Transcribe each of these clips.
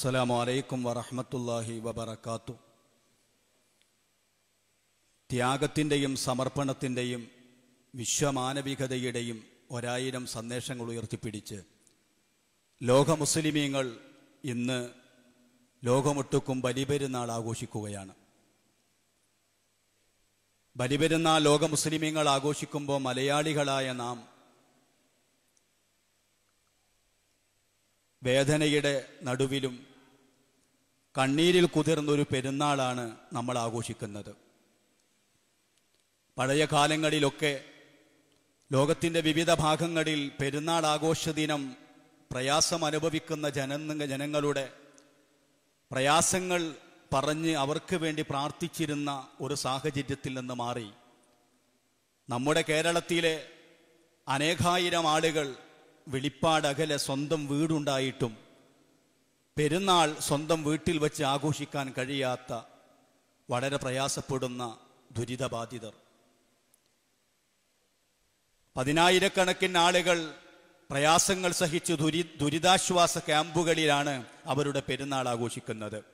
അസ്സലാമു അലൈക്കും വറഹമത്തല്ലാഹി വബർക്കാത്തു ത്യാഗത്തിന്റെയും സമർപ്പണത്തിന്റെയും വിശ്വമാനവികതയുടെയും ഒരായിരം സന്ദേശങ്ങൾ ഉയർത്തിപ്പിടിച്ച് ലോക മുസ്ലിമീങ്ങൾ ഇന്ന് ലോകമൊട്ടുക്കും ബലിപെരുന്നാൾ ആഘോഷിക്കുകയാണ്. ബലിപെരുന്നാൾ ലോക മുസ്ലിമീങ്ങൾ ആഘോഷിക്കുമ്പോൾ മലയാളികളായ നാം വേദനയുടെ നടുവിലും കണ്ണീരിൽ കുതിർന്ന ഒരു പെരുന്നാളാണ് നമ്മൾ ആഘോഷിക്കുന്നത്. പഴയ കാലങ്ങളിലൊക്കെ ലോകത്തിന്റെ വിവിധ ഭാഗങ്ങളിൽ പെരുന്നാൾ ആഘോഷ ദിനം പ്രയാസം അനുഭവിക്കുന്ന ജന ജനങ്ങളുടെ പ്രയാസങ്ങൾ പറഞ്ഞ് അവർക്ക് വേണ്ടി പ്രാർത്ഥിച്ചിരുന്ന ഒരു സാഹചര്യത്തിൽ നിന്ന് മാറി. നമ്മുടെ കേരളത്തിലെ അനേകായിരം ആളുകൾ വെളിപ്പാടകലെ സ്വന്തം വീടുണ്ടായിട്ടും പെരുന്നാൾ സ്വന്തം വീട്ടിൽ വെച്ച് ആഘോഷിക്കാൻ കഴിയാത്ത വളരെ പ്രയാസപ്പെടുന്ന ദുരിതബാധിതർ. പതിനായിരക്കണക്കിന് ആളുകൾ പ്രയാസങ്ങൾ സഹിച്ച് ദുരി ദുരിതാശ്വാസ ക്യാമ്പുകളിലാണ് അവരുടെ പെരുന്നാൾ ആഘോഷിക്കുന്നത്.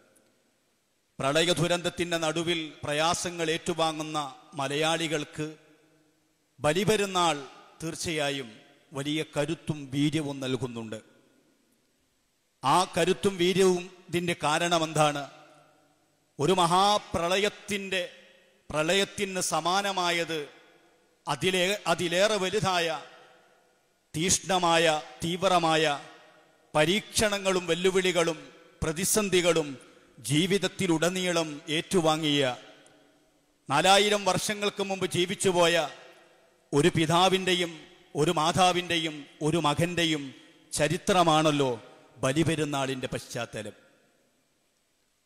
പ്രളയ ദുരന്തത്തിന്റെ നടുവിൽ പ്രയാസങ്ങൾ ഏറ്റുവാങ്ങുന്ന മലയാളികൾക്ക് ബലിപെരുന്നാൾ തീർച്ചയായും വലിയ കരുത്തും വീര്യവും നൽകുന്നുണ്ട്. ആ കരുത്തും വീര്യവും ഇതിന്റെ കാരണം എന്താണ് ഒരു മഹാപ്രളയത്തിന്റെ പ്രളയത്തിന് സമാനമായത് അതിലേ അതിലേറെ വലുതായ തീഷ്ണമായ തീവ്രമായ പരീക്ഷണങ്ങളും വെല്ലുവിളികളും പ്രതിസന്ധികളും ജീവിതത്തിലുടനീളം ഏറ്റുവാങ്ങിയ നാലായിരം വർഷങ്ങൾക്ക് മുമ്പ് ജീവിച്ചുപോയ ഒരു പിതാവിന്റെയും ഒരു മാതാവിന്റെയും ഒരു മകന്റെയും ചരിത്രമാണല്ലോ ബലിപെരുന്നാളിന്റെ പശ്ചാത്തലം.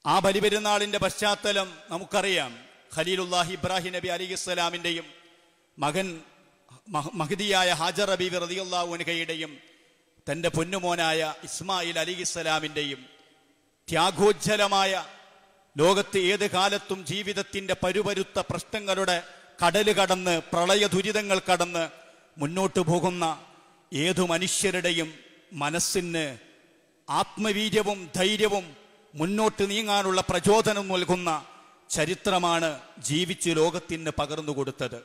ആ ബലിപെരുന്നാളിന്റെ പശ്ചാത്തലം നമുക്കറിയാം. ഖലീലുല്ലാഹി ഇബ്രാഹിം നബി അലി ഇസ്ലാമിന്റെയും മകൻ മഹ- മഹദിയായ ഹാജർ റബീബ് റതിയുല്ലാഹുനകയുടെയും തന്റെ പൊന്നുമോനായ ഇസ്മായിൽ അലി ത്യാഗോജ്ജലമായ ലോകത്ത് ഏത് കാലത്തും ജീവിതത്തിന്റെ പരുപരുത്ത പ്രശ്നങ്ങളുടെ കടൽ കടന്ന് പ്രളയ ദുരിതങ്ങൾ കടന്ന് മുന്നോട്ട് പോകുന്ന ഏതു മനുഷ്യരുടെയും മനസ്സിന് ആത്മവീര്യവും ധൈര്യവും മുന്നോട്ട് നീങ്ങാനുള്ള പ്രചോദനം നൽകുന്ന ചരിത്രമാണ് ജീവിച്ച് ലോകത്തിന് പകർന്നു കൊടുത്തത്.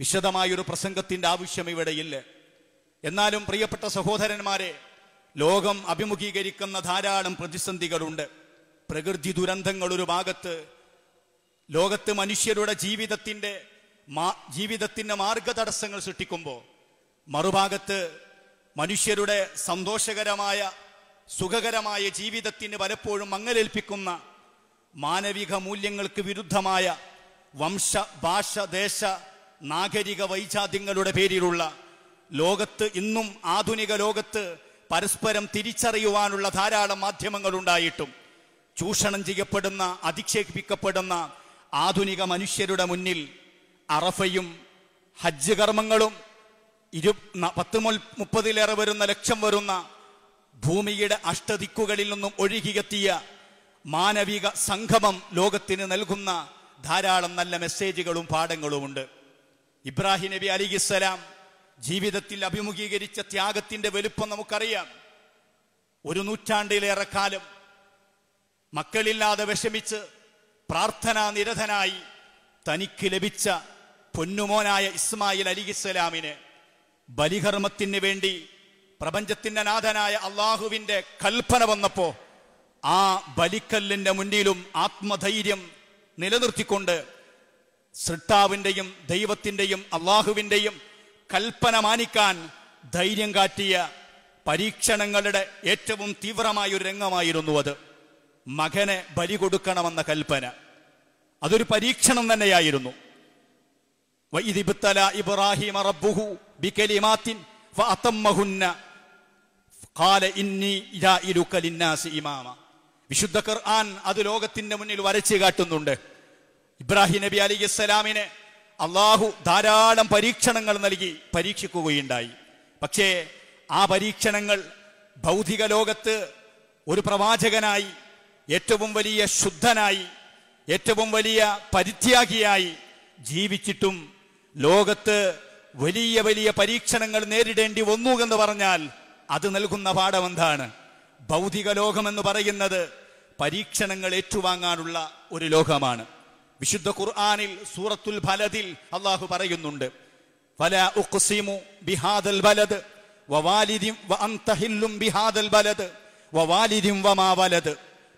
വിശദമായൊരു പ്രസംഗത്തിന്റെ ആവശ്യം ഇവിടെയില്ല. എന്നാലും പ്രിയപ്പെട്ട സഹോദരന്മാരെ ലോകം അഭിമുഖീകരിക്കുന്ന ധാരാളം പ്രതിസന്ധികളുണ്ട്. പ്രകൃതി ദുരന്തങ്ങൾ ഒരു ഭാഗത്ത് ലോകത്ത് മനുഷ്യരുടെ ജീവിതത്തിന്റെ ജീവിതത്തിന്റെ മാർഗതടസ്സങ്ങൾ സൃഷ്ടിക്കുമ്പോൾ മറുഭാഗത്ത് മനുഷ്യരുടെ സന്തോഷകരമായ സുഖകരമായ ജീവിതത്തിന് പലപ്പോഴും മങ്ങലേൽപ്പിക്കുന്ന മാനവിക മൂല്യങ്ങൾക്ക് വിരുദ്ധമായ വംശ ഭാഷ ദേശ നാഗരിക വൈജാത്യങ്ങളുടെ പേരിലുള്ള ലോകത്ത് ഇന്നും ആധുനിക ലോകത്ത് പരസ്പരം തിരിച്ചറിയുവാനുള്ള ധാരാളം മാധ്യമങ്ങൾ ഉണ്ടായിട്ടും ചൂഷണം ചെയ്യപ്പെടുന്ന അധിക്ഷേപിക്കപ്പെടുന്ന ആധുനിക മനുഷ്യരുടെ മുന്നിൽ അറഫയും ഹജ്ജ് കർമ്മങ്ങളും ഇരു പത്ത് മുൽ- മുപ്പതിലേറെ വരുന്ന ലക്ഷം വരുന്ന ഭൂമിയുടെ അഷ്ടദിക്കുകളിൽ നിന്നും ഒഴുകിയെത്തിയ മാനവിക സംഗമം ലോകത്തിന് നൽകുന്ന ധാരാളം നല്ല മെസ്സേജുകളും പാഠങ്ങളുമുണ്ട്. ഇബ്രാഹിം നബി അലിഖിസ്സലാം ജീവിതത്തിൽ അഭിമുഖീകരിച്ച ത്യാഗത്തിന്റെ വലുപ്പം നമുക്കറിയാം. ഒരു നൂറ്റാണ്ടിലേറെ കാലം മക്കളില്ലാതെ വിഷമിച്ച് പ്രാർത്ഥനാ നിരതനായി തനിക്ക് ലഭിച്ച പൊന്നുമോനായ ഇസ്മായിൽ അലിഖിസ്സലാമിന് ബലിഹർമ്മത്തിന് വേണ്ടി പ്രപഞ്ചത്തിന്റെ നാഥനായ അള്ളാഹുവിന്റെ കൽപ്പന വന്നപ്പോൾ ആ ബലിക്കല്ലിന്റെ മുന്നിലും ആത്മധൈര്യം നിലനിർത്തിക്കൊണ്ട് സൃഷ്ടാവിന്റെയും ദൈവത്തിന്റെയും അള്ളാഹുവിന്റെയും കൽപ്പന മാനിക്കാൻ ധൈര്യം കാട്ടിയ പരീക്ഷണങ്ങളുടെ ഏറ്റവും തീവ്രമായൊരു രംഗമായിരുന്നു അത്. മകനെ ബലി കൊടുക്കണമെന്ന കൽപ്പന. അതൊരു പരീക്ഷണം തന്നെയായിരുന്നു. ഇബ്തല ഇബ്രാഹിം അറബുഹു ബികലിമാത്തിൻ ഖാല ഇന്നി ലിന്നാസി ഇമാമ. വിശുദ്ധ ഖുർആൻ അത് ലോകത്തിന്റെ മുന്നിൽ വരച്ചു കാട്ടുന്നുണ്ട്. ഇബ്രാഹിം നബി അലി ഇസ്ലാമിന് അള്ളാഹു ധാരാളം പരീക്ഷണങ്ങൾ നൽകി പരീക്ഷിക്കുകയുണ്ടായി. പക്ഷേ ആ പരീക്ഷണങ്ങൾ ഭൗതിക ലോകത്ത് ഒരു പ്രവാചകനായി ഏറ്റവും വലിയ ശുദ്ധനായി ഏറ്റവും വലിയ പരിത്യാഗിയായി ജീവിച്ചിട്ടും ലോകത്ത് വലിയ വലിയ പരീക്ഷണങ്ങൾ നേരിടേണ്ടി വന്നു എന്ന് പറഞ്ഞാൽ അത് നൽകുന്ന പാഠം എന്താണ്? ഭൗതിക ലോകമെന്ന് പറയുന്നത് പരീക്ഷണങ്ങൾ ഏറ്റുവാങ്ങാനുള്ള ഒരു ലോകമാണ്. വിശുദ്ധ ഖുർആാനിൽ സൂറത്തുൽ ഫലതിൽ അള്ളാഹു പറയുന്നുണ്ട് ഫല ഉഖ്സിമു ബിഹാദൽ ബലദ് ബിഹാദൽ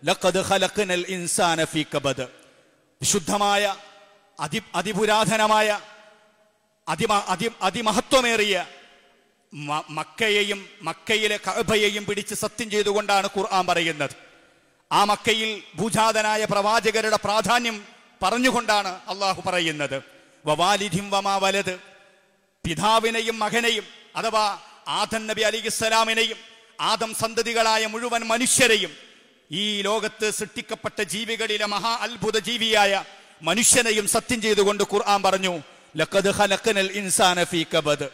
ലഖദ് ഖലഖനൽ ഇൻസാന ഫീ കബദ്. വിശുദ്ധമായ അതി അതിപുരാതനമായ അതിമ അതി അതിമഹത്വമേറിയ മക്കയെയും മക്കയിലെ കഅബയെയും പിടിച്ച് സത്യം ചെയ്തുകൊണ്ടാണ് ഖുർആൻ പറയുന്നത്. ആ മക്കയിൽ ഭൂജാതനായ പ്രവാചകരുടെ പ്രാധാന്യം പറഞ്ഞുകൊണ്ടാണ് അള്ളാഹു പറയുന്നത്. വവാലിധിം വമാ വലത് പിതാവിനെയും മകനെയും അഥവാ ആദൻ നബി അലി ഇസ്ലാമിനെയും ആദം സന്തതികളായ മുഴുവൻ മനുഷ്യരെയും ഈ ലോകത്ത് സൃഷ്ടിക്കപ്പെട്ട ജീവികളിലെ മഹാ അത്ഭുത ജീവിയായ മനുഷ്യനെയും സത്യം ചെയ്തുകൊണ്ട് ഖുർആൻ പറഞ്ഞു. ലഖദ് ഖലഖനൽ ഇൻസാന ഫീ കബദ്.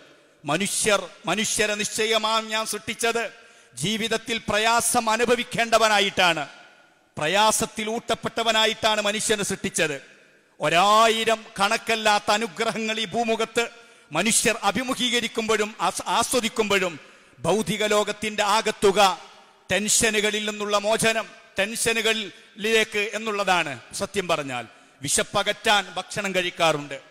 മനുഷ്യർ മനുഷ്യരെ നിശ്ചയമാം ഞാൻ സൃഷ്ടിച്ചത് ജീവിതത്തിൽ പ്രയാസം അനുഭവിക്കേണ്ടവനായിട്ടാണ്. പ്രയാസത്തിൽ ഊട്ടപ്പെട്ടവനായിട്ടാണ് മനുഷ്യനെ സൃഷ്ടിച്ചത്. ഒരായിരം കണക്കല്ലാത്ത അനുഗ്രഹങ്ങൾ ഈ ഭൂമുഖത്ത് മനുഷ്യർ അഭിമുഖീകരിക്കുമ്പോഴും ആസ്- ആസ്വദിക്കുമ്പോഴും ഭൗതിക ലോകത്തിന്റെ ആകത്തുക ടെൻഷനുകളിൽ നിന്നുള്ള മോചനം ടെൻഷനുകളിലേക്ക് എന്നുള്ളതാണ് സത്യം പറഞ്ഞാൽ. വിശപ്പകറ്റാൻ ഭക്ഷണം കഴിക്കാറുണ്ട്.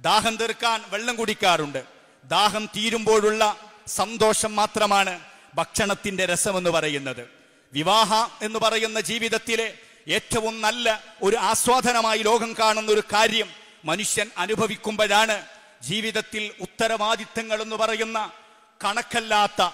ദാഹം തീർക്കാൻ വെള്ളം കുടിക്കാറുണ്ട്. ദാഹം തീരുമ്പോഴുള്ള സന്തോഷം മാത്രമാണ് ഭക്ഷണത്തിന്റെ രസമെന്ന് പറയുന്നത്. വിവാഹ എന്ന് പറയുന്ന ജീവിതത്തിലെ ഏറ്റവും നല്ല ഒരു ആസ്വാദനമായി ലോകം കാണുന്ന ഒരു കാര്യം മനുഷ്യൻ അനുഭവിക്കുമ്പോഴാണ് ജീവിതത്തിൽ ഉത്തരവാദിത്തങ്ങൾ എന്ന് പറയുന്ന കണക്കല്ലാത്ത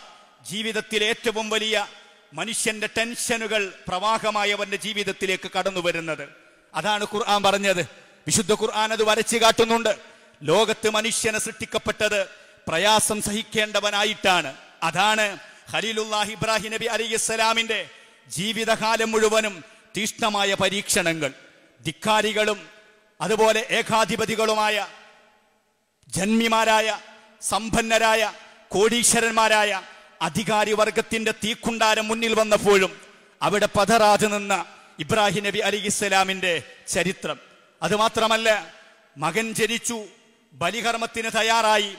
ജീവിതത്തിലെ ഏറ്റവും വലിയ മനുഷ്യന്റെ ടെൻഷനുകൾ പ്രവാഹമായി അവന്റെ ജീവിതത്തിലേക്ക് കടന്നു വരുന്നത്. അതാണ് ഖുർആൻ പറഞ്ഞത്. വിശുദ്ധ ഖുർആൻ അത് വരച്ചു കാട്ടുന്നുണ്ട്. ലോകത്ത് മനുഷ്യനെ സൃഷ്ടിക്കപ്പെട്ടത് പ്രയാസം സഹിക്കേണ്ടവനായിട്ടാണ്. അതാണ് ഖലീലുല്ലാഹി ഇബ്രാഹിം നബി അലിസ്സലാമിന്റെ ജീവിതകാലം മുഴുവനും തീഷ്ണമായ പരീക്ഷണങ്ങൾ. ധിക്കാരികളും അതുപോലെ ഏകാധിപതികളുമായ ജന്മിമാരായ സമ്പന്നരായ കോടീശ്വരന്മാരായ അധികാരി വർഗത്തിന്റെ തീക്കുണ്ടാരം മുന്നിൽ വന്നപ്പോഴും അവിടെ പതറാതെ നിന്ന ഇബ്രാഹിം നബി അലി ഇസ്ലാമിന്റെ ചരിത്രം. അതുമാത്രമല്ല മകൻ ജനിച്ചു ബലികർമ്മത്തിന് തയ്യാറായി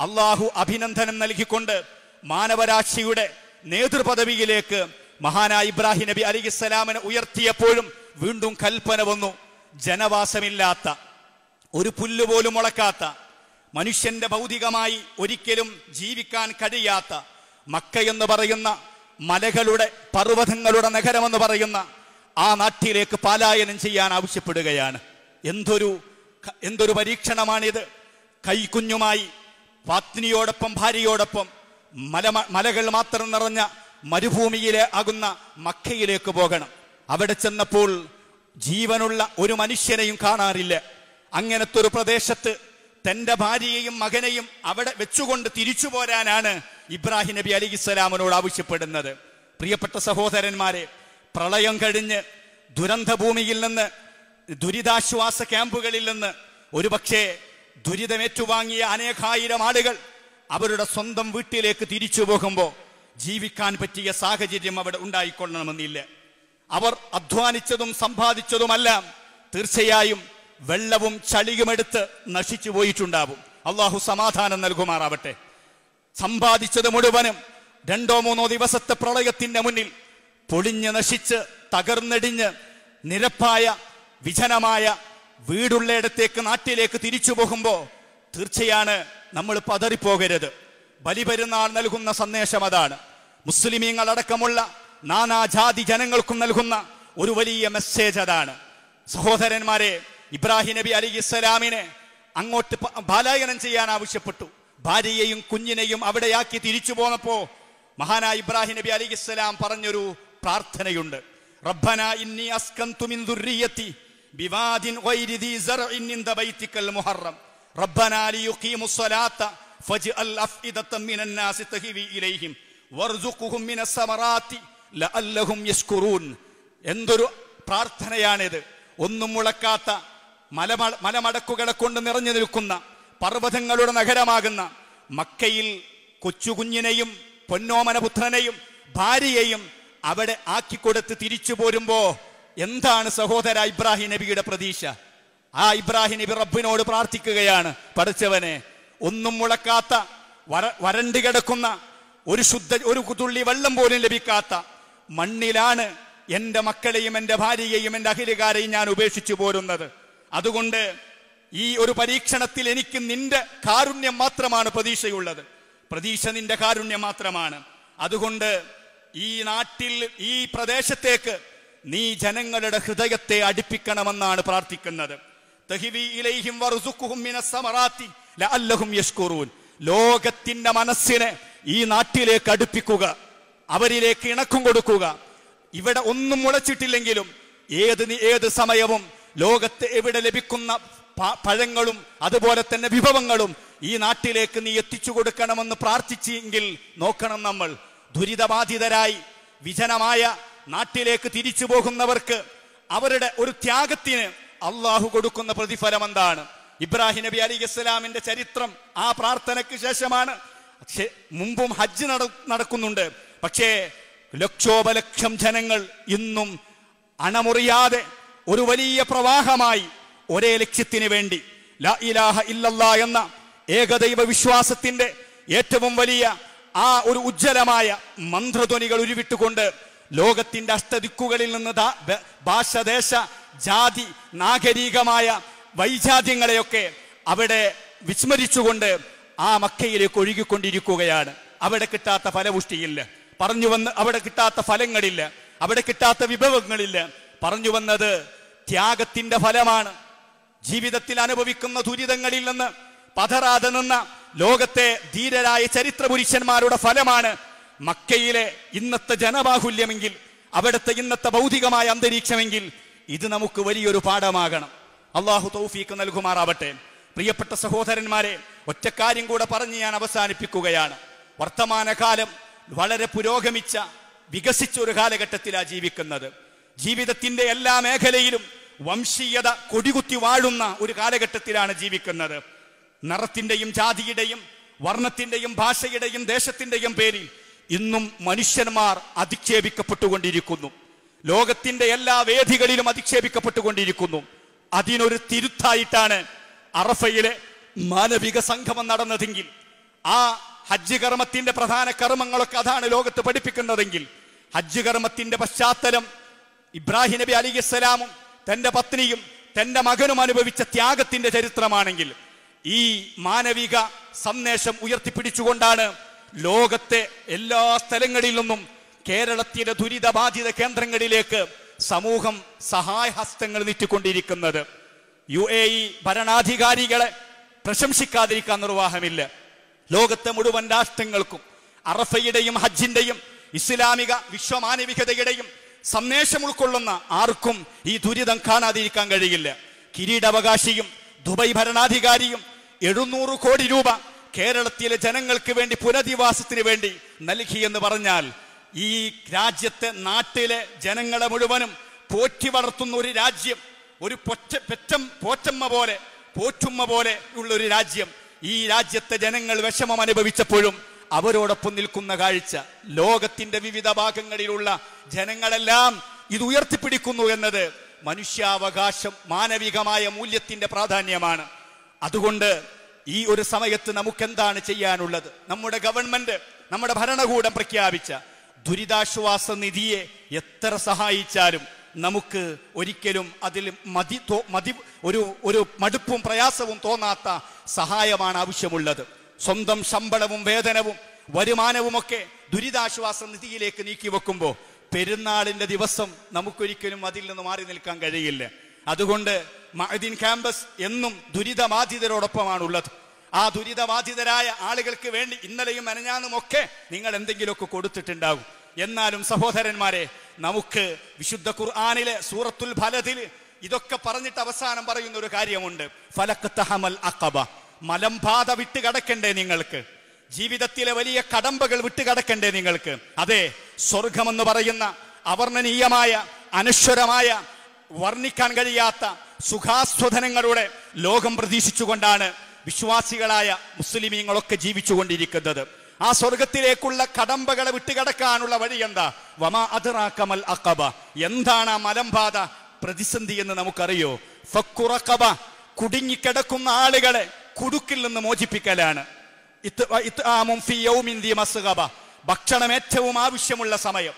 അള്ളാഹു അഭിനന്ദനം നൽകിക്കൊണ്ട് മാനവരാശിയുടെ നേതൃപദവിയിലേക്ക് മഹാനായ ഇബ്രാഹിം നബി അലി ഉയർത്തിയപ്പോഴും വീണ്ടും കൽപ്പന വന്നു. ജനവാസമില്ലാത്ത ഒരു പുല്ല് പോലും മുളക്കാത്ത മനുഷ്യന്റെ ഭൗതികമായി ഒരിക്കലും ജീവിക്കാൻ കഴിയാത്ത മക്ക എന്ന് പറയുന്ന മലകളുടെ പർവതങ്ങളുടെ നഗരമെന്ന് പറയുന്ന ആ നാട്ടിലേക്ക് പാലായനം ചെയ്യാൻ ആവശ്യപ്പെടുകയാണ്. എന്തൊരു എന്തൊരു പരീക്ഷണമാണിത്. കൈക്കുഞ്ഞുമായി പത്നിയോടൊപ്പം ഭാര്യയോടൊപ്പം മല മലകൾ മാത്രം നിറഞ്ഞ മരുഭൂമിയിലെ ആകുന്ന മക്കയിലേക്ക് പോകണം. അവിടെ ചെന്നപ്പോൾ ജീവനുള്ള ഒരു മനുഷ്യനെയും കാണാറില്ല. അങ്ങനത്തെ ഒരു പ്രദേശത്ത് തന്റെ ഭാര്യയെയും മകനെയും അവിടെ വെച്ചുകൊണ്ട് തിരിച്ചു പോരാനാണ് ഇബ്രാഹിം നബി അലി ഇസ്ലാമിനോട് ആവശ്യപ്പെടുന്നത്. പ്രിയപ്പെട്ട സഹോദരന്മാരെ പ്രളയം കഴിഞ്ഞ് ദുരന്തഭൂമിയിൽ നിന്ന് ദുരിതാശ്വാസ ക്യാമ്പുകളിൽ നിന്ന് ഒരുപക്ഷെ ദുരിതമേറ്റുവാങ്ങിയ അനേകായിരം ആളുകൾ അവരുടെ സ്വന്തം വീട്ടിലേക്ക് തിരിച്ചു പോകുമ്പോൾ ജീവിക്കാൻ പറ്റിയ സാഹചര്യം അവിടെ ഉണ്ടായിക്കൊള്ളണമെന്നില്ല. അവർ അധ്വാനിച്ചതും സമ്പാദിച്ചതുമെല്ലാം തീർച്ചയായും വെള്ളവും ചളിയുമെടുത്ത് നശിച്ചു പോയിട്ടുണ്ടാവും. അള്ളാഹു സമാധാനം നൽകുമാറാവട്ടെ. സമ്പാദിച്ചത് മുഴുവനും രണ്ടോ മൂന്നോ ദിവസത്തെ പ്രളയത്തിന്റെ മുന്നിൽ പൊളിഞ്ഞ് നശിച്ച് തകർന്നടിഞ്ഞ് നിരപ്പായ വിജനമായ വീടുള്ളയിടത്തേക്ക് നാട്ടിലേക്ക് തിരിച്ചു പോകുമ്പോൾ തീർച്ചയാണ് നമ്മൾ പതറിപ്പോകരുത്. ബലിപെരുന്നാൾ നൽകുന്ന സന്ദേശം അതാണ്. മുസ്ലിമീങ്ങൾ അടക്കമുള്ള നാനാജാതി ജനങ്ങൾക്കും നൽകുന്ന ഒരു വലിയ മെസ്സേജ് അതാണ്. സഹോദരന്മാരെ ഇബ്രാഹിം നബി അലി ഇസ്ലാമിനെ അങ്ങോട്ട് പാലായനം ചെയ്യാൻ ആവശ്യപ്പെട്ടു. ഭാര്യയെയും കുഞ്ഞിനെയും അവിടെയാക്കി തിരിച്ചു പോന്നപ്പോ മഹാനായ ഇബ്രാഹിം നബി അലി ഇസ്ലാം പറഞ്ഞൊരു പ്രാർത്ഥനയുണ്ട്. റബ്ബന ഇന്നി അസ്കന്തു മിൻ ദുർരിയത്തി ബിവാദിൻ ഗൈരി ദീ സർഇൻ ഇൻദ ബൈതിക്കൽ മുഹറം. റബ്ബന ലിയുഖീമു സ്വലാത്ത ഫജ്അൽ അഫ്ഇദത്തൻ മിനൻ നാസി തഹ്വി ഇലൈഹിം. വർസുഖുഹും മിനസ് സമറാത്തി ലഅല്ലഹും യശ്കുറൂൻ എന്തൊരു പ്രാർത്ഥനയാണിത്. ഒന്നും മുളക്കാത്ത മലമ മലമടക്കുകളെ കൊണ്ട് നിറഞ്ഞു നിൽക്കുന്ന പർവതങ്ങളുടെ നഗരമാകുന്ന മക്കയിൽ കൊച്ചുകുഞ്ഞിനെയും പൊന്നോമനപുത്രനെയും ഭാര്യയെയും അവിടെ ആക്കിക്കൊടുത്ത് തിരിച്ചു പോരുമ്പോ എന്താണ് സഹോദര ഇബ്രാഹിം നബിയുടെ പ്രതീക്ഷ? ആ ഇബ്രാഹിം നബി റബ്ബിനോട് പ്രാർത്ഥിക്കുകയാണ്. പഠിച്ചവനെ ഒന്നും മുളക്കാത്ത വര കിടക്കുന്ന ഒരു ശുദ്ധ ഒരു തുള്ളി വെള്ളം പോലും ലഭിക്കാത്ത മണ്ണിലാണ് എന്റെ മക്കളെയും എന്റെ ഭാര്യയെയും എന്റെ അഖിലുകാരെയും ഞാൻ ഉപേക്ഷിച്ചു പോരുന്നത്. അതുകൊണ്ട് ഈ ഒരു പരീക്ഷണത്തിൽ എനിക്ക് നിന്റെ കാരുണ്യം മാത്രമാണ് പ്രതീക്ഷയുള്ളത്. പ്രതീക്ഷ നിന്റെ കാരുണ്യം മാത്രമാണ്. അതുകൊണ്ട് ഈ നാട്ടിൽ ഈ പ്രദേശത്തേക്ക് നീ ജനങ്ങളുടെ ഹൃദയത്തെ അടുപ്പിക്കണമെന്നാണ് പ്രാർത്ഥിക്കുന്നത്. ലോകത്തിന്റെ മനസ്സിനെ ഈ നാട്ടിലേക്ക് അടുപ്പിക്കുക അവരിലേക്ക് ഇണക്കം കൊടുക്കുക. ഇവിടെ ഒന്നും മുളച്ചിട്ടില്ലെങ്കിലും ഏത് ഏത് സമയവും ലോകത്ത് എവിടെ ലഭിക്കുന്ന പഴങ്ങളും അതുപോലെ തന്നെ വിഭവങ്ങളും ഈ നാട്ടിലേക്ക് നീ എത്തിച്ചു കൊടുക്കണമെന്ന് പ്രാർത്ഥിച്ചെങ്കിൽ നോക്കണം നമ്മൾ. ദുരിതബാധിതരായി വിജനമായ നാട്ടിലേക്ക് തിരിച്ചു പോകുന്നവർക്ക് അവരുടെ ഒരു ത്യാഗത്തിന് അള്ളാഹു കൊടുക്കുന്ന പ്രതിഫലം എന്താണ് ഇബ്രാഹിം നബി അലി ഇസ്ലാമിന്റെ ചരിത്രം ആ പ്രാർത്ഥനയ്ക്ക് ശേഷമാണ്. മുമ്പും ഹജ്ജ് നട- നടക്കുന്നുണ്ട്. പക്ഷേ ലക്ഷോപലക്ഷം ജനങ്ങൾ ഇന്നും അണമുറിയാതെ ഒരു വലിയ പ്രവാഹമായി ഒരേ ലക്ഷ്യത്തിന് വേണ്ടി ലാ ഇലാഹ ഇല്ലല്ലാ എന്ന ഏകദൈവ വിശ്വാസത്തിന്റെ ഏറ്റവും വലിയ ആ ഒരു ഉജ്ജ്വലമായ മന്ത്രധ്വനികൾ ഉരുവിട്ടുകൊണ്ട് ലോകത്തിന്റെ അഷ്ടദിക്കുകളിൽ നിന്ന് ഭാഷദേശ ജാതി നാഗരികമായ വൈജാത്യങ്ങളെയൊക്കെ അവിടെ വിസ്മരിച്ചുകൊണ്ട് ആ മക്കയിലേക്ക് ഒഴുകിക്കൊണ്ടിരിക്കുകയാണ്. അവിടെ കിട്ടാത്ത ഫലപുഷ്ടിയില്ല. പറഞ്ഞു വന്ന് അവിടെ കിട്ടാത്ത ഫലങ്ങളില്ല. അവിടെ കിട്ടാത്ത വിഭവങ്ങളില്ല. പറഞ്ഞു വന്നത് ത്യാഗത്തിന്റെ ഫലമാണ്. ജീവിതത്തിൽ അനുഭവിക്കുന്ന ദുരിതങ്ങളിൽ നിന്ന് പതറാതെ നിന്ന ലോകത്തെ ധീരരായ ചരിത്ര പുരുഷന്മാരുടെ ഫലമാണ് മക്കയിലെ ഇന്നത്തെ ജനബാഹുല്യമെങ്കിൽ അവിടുത്തെ ഇന്നത്തെ ഭൗതികമായ അന്തരീക്ഷമെങ്കിൽ ഇത് നമുക്ക് വലിയൊരു പാഠമാകണം. അള്ളാഹു തൗഫീക്ക് നൽകുമാറാവട്ടെ. പ്രിയപ്പെട്ട സഹോദരന്മാരെ ഒറ്റക്കാര്യം കൂടെ പറഞ്ഞ് ഞാൻ അവസാനിപ്പിക്കുകയാണ്. വർത്തമാനകാലം വളരെ പുരോഗമിച്ച വികസിച്ച ഒരു കാലഘട്ടത്തിലാണ് ജീവിക്കുന്നത്. ജീവിതത്തിന്റെ എല്ലാ മേഖലയിലും വംശീയത കൊടികുത്തി വാഴുന്ന ഒരു കാലഘട്ടത്തിലാണ് ജീവിക്കുന്നത്. നിറത്തിന്റെയും ജാതിയുടെയും വർണത്തിന്റെയും ഭാഷയുടെയും ദേശത്തിന്റെയും പേരിൽ ഇന്നും മനുഷ്യന്മാർ അധിക്ഷേപിക്കപ്പെട്ടുകൊണ്ടിരിക്കുന്നു. ലോകത്തിന്റെ എല്ലാ വേദികളിലും അധിക്ഷേപിക്കപ്പെട്ടുകൊണ്ടിരിക്കുന്നു. അതിനൊരു തിരുത്തായിട്ടാണ് അറഫയിലെ മാനവിക സംഗമം നടന്നതെങ്കിൽ ആ ഹജ്ജ് കർമ്മത്തിന്റെ പ്രധാന കർമ്മങ്ങളൊക്കെ അതാണ് ലോകത്ത് പഠിപ്പിക്കുന്നതെങ്കിൽ ഹജ്ജ് കർമ്മത്തിന്റെ പശ്ചാത്തലം ഇബ്രാഹിം നബി അലി ഇസ്ലാമും തന്റെ പത്നിയും തന്റെ മകനും അനുഭവിച്ച ത്യാഗത്തിന്റെ ചരിത്രമാണെങ്കിൽ ഈ മാനവിക സന്ദേശം ഉയർത്തിപ്പിടിച്ചുകൊണ്ടാണ് ലോകത്തെ എല്ലാ സ്ഥലങ്ങളിൽ നിന്നും കേരളത്തിലെ ദുരിതബാധിത കേന്ദ്രങ്ങളിലേക്ക് സമൂഹം സഹായഹസ്തങ്ങൾ നീട്ടിക്കൊണ്ടിരിക്കുന്നത്. യു എ ഇ ഭരണാധികാരികളെ പ്രശംസിക്കാതിരിക്കാൻ നിർവാഹമില്ല. ലോകത്തെ മുഴുവൻ രാഷ്ട്രങ്ങൾക്കും അറഫയുടെയും ഹജ്ജിന്റെയും ഇസ്ലാമിക വിശ്വമാനവികതയുടെയും സന്ദേശം ഉൾക്കൊള്ളുന്ന ആർക്കും ഈ ദുരിതം കാണാതിരിക്കാൻ കഴിയില്ല. കിരീടാവകാശിയും ദുബൈ ഭരണാധികാരിയും എഴുന്നൂറ് കോടി രൂപ കേരളത്തിലെ ജനങ്ങൾക്ക് വേണ്ടി പുനരധിവാസത്തിന് വേണ്ടി നൽകി എന്ന് പറഞ്ഞാൽ ഈ രാജ്യത്തെ നാട്ടിലെ ജനങ്ങളെ മുഴുവനും പോറ്റി വളർത്തുന്ന ഒരു രാജ്യം ഒരു പൊറ്റ പെറ്റം പോറ്റമ്മ പോലെ പോറ്റുമ്മ പോലെ ഉള്ള ഒരു രാജ്യം. ഈ രാജ്യത്തെ ജനങ്ങൾ വിഷമം അനുഭവിച്ചപ്പോഴും അവരോടൊപ്പം നിൽക്കുന്ന കാഴ്ച ലോകത്തിന്റെ വിവിധ ഭാഗങ്ങളിലുള്ള ജനങ്ങളെല്ലാം ഇത് ഉയർത്തിപ്പിടിക്കുന്നു എന്നത് മനുഷ്യാവകാശം മാനവികമായ മൂല്യത്തിന്റെ പ്രാധാന്യമാണ്. അതുകൊണ്ട് ഈ ഒരു സമയത്ത് നമുക്ക് എന്താണ് ചെയ്യാനുള്ളത്? നമ്മുടെ ഗവൺമെന്റ് നമ്മുടെ ഭരണകൂടം പ്രഖ്യാപിച്ച ദുരിതാശ്വാസ നിധിയെ എത്ര സഹായിച്ചാലും നമുക്ക് ഒരിക്കലും അതിൽ മതി മതി ഒരു ഒരു മടുപ്പും പ്രയാസവും തോന്നാത്ത സഹായമാണ് ആവശ്യമുള്ളത്. സ്വന്തം ശമ്പളവും വേതനവും വരുമാനവുമൊക്കെ ദുരിതാശ്വാസ നിധിയിലേക്ക് നീക്കി വെക്കുമ്പോൾ പെരുന്നാളിന്റെ ദിവസം നമുക്കൊരിക്കലും അതിൽ നിന്ന് മാറി നിൽക്കാൻ കഴിയില്ല. അതുകൊണ്ട് മഅദീൻ ക്യാമ്പസ് എന്നും ദുരിതബാധിതരോടൊപ്പമാണുള്ളത്. ആ ദുരിതബാധിതരായ ആളുകൾക്ക് വേണ്ടി ഇന്നലെയും മെനഞ്ഞാന്നും ഒക്കെ നിങ്ങൾ എന്തെങ്കിലുമൊക്കെ കൊടുത്തിട്ടുണ്ടാകും എന്നാലും സഹോദരന്മാരെ നമുക്ക് വിശുദ്ധ ഖുർആാനിലെ സൂറത്തുൽ ഫലത്തിൽ ഇതൊക്കെ പറഞ്ഞിട്ട് അവസാനം പറയുന്ന ഒരു കാര്യമുണ്ട് ഫലക്ക് തഹമൽ അക്കബ മലംബാധ വിട്ട് കടക്കണ്ടേ നിങ്ങൾക്ക്? ജീവിതത്തിലെ വലിയ കടമ്പകൾ വിട്ട് കടക്കണ്ടേ നിങ്ങൾക്ക്? അതെ സ്വർഗമെന്ന് പറയുന്ന അവർണനീയമായ അനശ്വരമായ വർണിക്കാൻ കഴിയാത്ത സുഖാസ്വദനങ്ങളുടെ ലോകം പ്രതീക്ഷിച്ചുകൊണ്ടാണ് വിശ്വാസികളായ മുസ്ലിമീങ്ങളൊക്കെ ജീവിച്ചുകൊണ്ടിരിക്കുന്നത്. ആ സ്വർഗത്തിലേക്കുള്ള കടമ്പകളെ വിട്ടുകടക്കാനുള്ള വഴി എന്താ വമാ അതിറാക്കമൽ അക്കബ എന്താണ് ആ മലമ്പാത പ്രതിസന്ധി എന്ന് നമുക്കറിയോ? ഫക്കുറക്കബ കുടുങ്ങിക്കിടക്കുന്ന ആളുകളെ കുടുക്കിൽ നിന്ന് മോചിപ്പിക്കലാണ്. ഭക്ഷണം ഏറ്റവും ആവശ്യമുള്ള സമയം.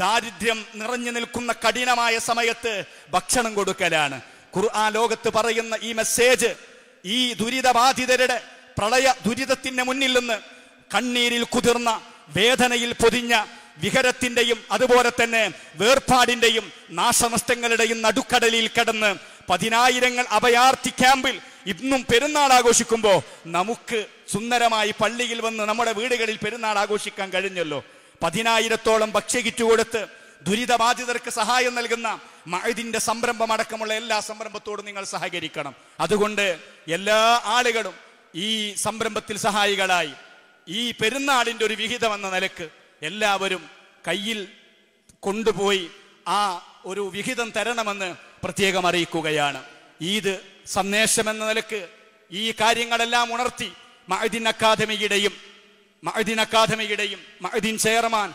ദാരിദ്ര്യം നിറഞ്ഞു നിൽക്കുന്ന കഠിനമായ സമയത്ത് ഭക്ഷണം കൊടുക്കലാണ്. ഖുർആൻ ലോകത്ത് പറയുന്ന ഈ മെസ്സേജ് ഈ ദുരിതബാധിതരുടെ പ്രളയ ദുരിതത്തിന്റെ മുന്നിൽ നിന്ന് കണ്ണീരിൽ കുതിർന്ന വേദനയിൽ പൊതിഞ്ഞ വിഹരത്തിന്റെയും അതുപോലെ തന്നെ വേർപാടിന്റെയും നാശനഷ്ടങ്ങളുടെയും നടുക്കടലിൽ കിടന്ന് പതിനായിരങ്ങൾ അഭയാർത്ഥി ക്യാമ്പിൽ ഇന്നും പെരുന്നാൾ ആഘോഷിക്കുമ്പോൾ നമുക്ക് സുന്ദരമായി പള്ളിയിൽ വന്ന് നമ്മുടെ വീടുകളിൽ പെരുന്നാൾ ആഘോഷിക്കാൻ കഴിഞ്ഞല്ലോ. പതിനായിരത്തോളം ഭക്ഷ്യകിറ്റ് കൊടുത്ത് ദുരിതബാധിതർക്ക് സഹായം നൽകുന്ന മഴതിന്റെ സംരംഭം അടക്കമുള്ള എല്ലാ സംരംഭത്തോടും നിങ്ങൾ സഹകരിക്കണം. അതുകൊണ്ട് എല്ലാ ആളുകളും ഈ സംരംഭത്തിൽ സഹായികളായി. ഈ പെരുന്നാളിന്റെ ഒരു വിഹിതം എന്ന നിലയ്ക്ക് എല്ലാവരും കയ്യിൽ കൊണ്ടുപോയി ആ ഒരു വിഹിതം തരണമെന്ന് പ്രത്യേകം അറിയിക്കുകയാണ്. ഈദ് സന്ദേശം എന്ന നിലയ്ക്ക് ഈ കാര്യങ്ങളെല്ലാം ഉണർത്തി മഅദിൻ അക്കാദമിയുടെയും മഅദിൻ അക്കാദമിയുടെയും മഅദിൻ ചെയർമാൻ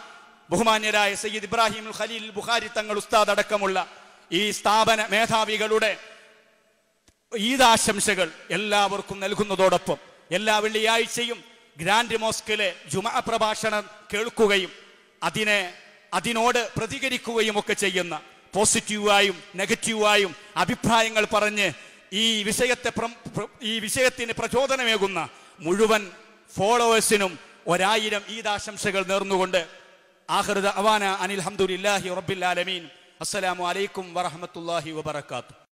ബഹുമാന്യരായ സയ്യിദ് ഇബ്രാഹിം ഖലീൽ ബുഖാരി തങ്ങൾ ഉസ്താദ് അടക്കമുള്ള ഈ സ്ഥാപന മേധാവികളുടെ ഈദാശംസകൾ എല്ലാവർക്കും നൽകുന്നതോടൊപ്പം എല്ലാ വെള്ളിയാഴ്ചയും ഗ്രാൻഡ് മോസ്കിലെ ജുമ പ്രഭാഷണം കേൾക്കുകയും അതിനെ അതിനോട് പ്രതികരിക്കുകയും ഒക്കെ ചെയ്യുന്ന പോസിറ്റീവായും നെഗറ്റീവായും അഭിപ്രായങ്ങൾ പറഞ്ഞ് ഈ വിഷയത്തെ ഈ വിഷയത്തിന് പ്രചോദനമേകുന്ന മുഴുവൻ ഫോളോവേഴ്സിനും ഒരായിരം ഈദാശംസകൾ നേർന്നുകൊണ്ട് ആഹൃദ അവാന അനിൽ ഹംദുലില്ലാഹി റബ്ബിൽ ആലമീൻ. അസ്സലാമു അലൈക്കും വറഹ്മത്തുള്ളാഹി വബറകാതുഹു.